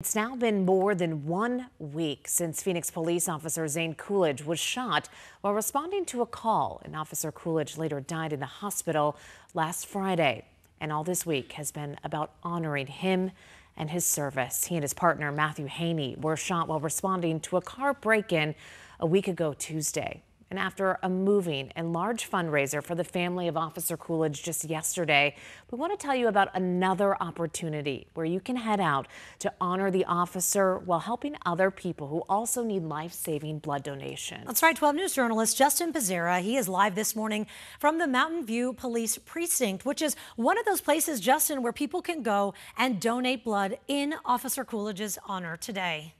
It's now been more than one week since Phoenix police officer Zane Coolidge was shot while responding to a call. And Officer Coolidge later died in the hospital last Friday. And all this week has been about honoring him and his service. He and his partner, Matthew Haney, were shot while responding to a car break in a week ago Tuesday. And after a moving and large fundraiser for the family of Officer Coolidge just yesterday, we want to tell you about another opportunity where you can head out to honor the officer while helping other people who also need life-saving blood donation. That's right, 12 News journalist Justin Pazera. He is live this morning from the Mountain View Police Precinct, which is one of those places, Justin, where people can go and donate blood in Officer Coolidge's honor today.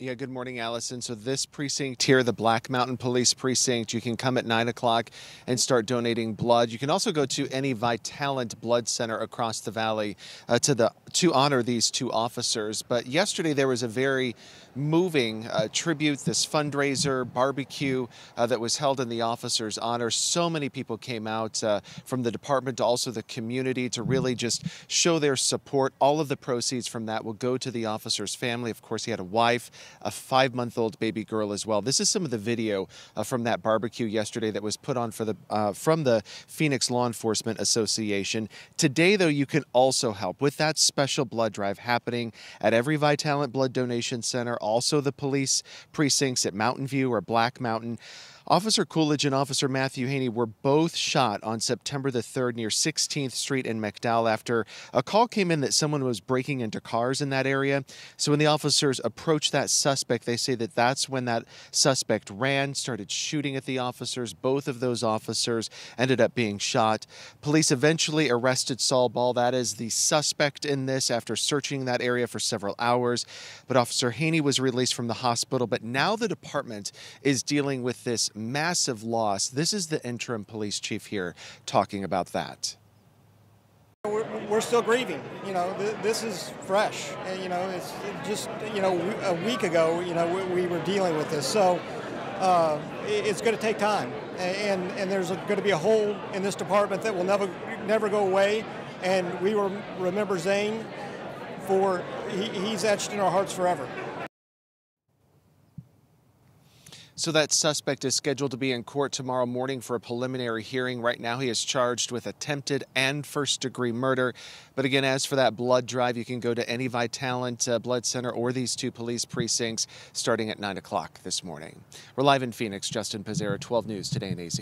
Yeah, good morning, Allison. So this precinct here, the Black Mountain Police Precinct, you can come at 9 o'clock and start donating blood. You can also go to any Vitalant Blood Center across the valley uh, to the to honor these two officers. But yesterday there was a very moving uh, tribute, this fundraiser barbecue uh, that was held in the officers' honor. So many people came out uh, from the department to also the community to really just show their support. All of the proceeds from that will go to the officer's family. Of course, he had a wife a five month old baby girl as well. This is some of the video uh, from that barbecue yesterday that was put on for the uh, from the Phoenix Law Enforcement Association. Today, though, you can also help with that special blood drive happening at every Vitalant Blood Donation Center, also the police precincts at Mountain View or Black Mountain. Officer Coolidge and Officer Matthew Haney were both shot on September the 3rd near 16th Street in McDowell after a call came in that someone was breaking into cars in that area. So when the officers approached that suspect, they say that that's when that suspect ran, started shooting at the officers. Both of those officers ended up being shot. Police eventually arrested Saul Ball, that is the suspect in this, after searching that area for several hours. But Officer Haney was released from the hospital. But now the department is dealing with this massive loss. This is the interim police chief here talking about that. We're, we're still grieving. You know, th this is fresh. You know, it's just you know a week ago. You know, we, we were dealing with this, so uh, it's going to take time, and and there's going to be a hole in this department that will never never go away. And we will remember Zane for he, he's etched in our hearts forever. So that suspect is scheduled to be in court tomorrow morning for a preliminary hearing. Right now, he is charged with attempted and first degree murder. But again, as for that blood drive, you can go to any Vitalant uh, Blood Center or these two police precincts starting at 9 o'clock this morning. We're live in Phoenix. Justin Pazera, 12 News Today in AZ.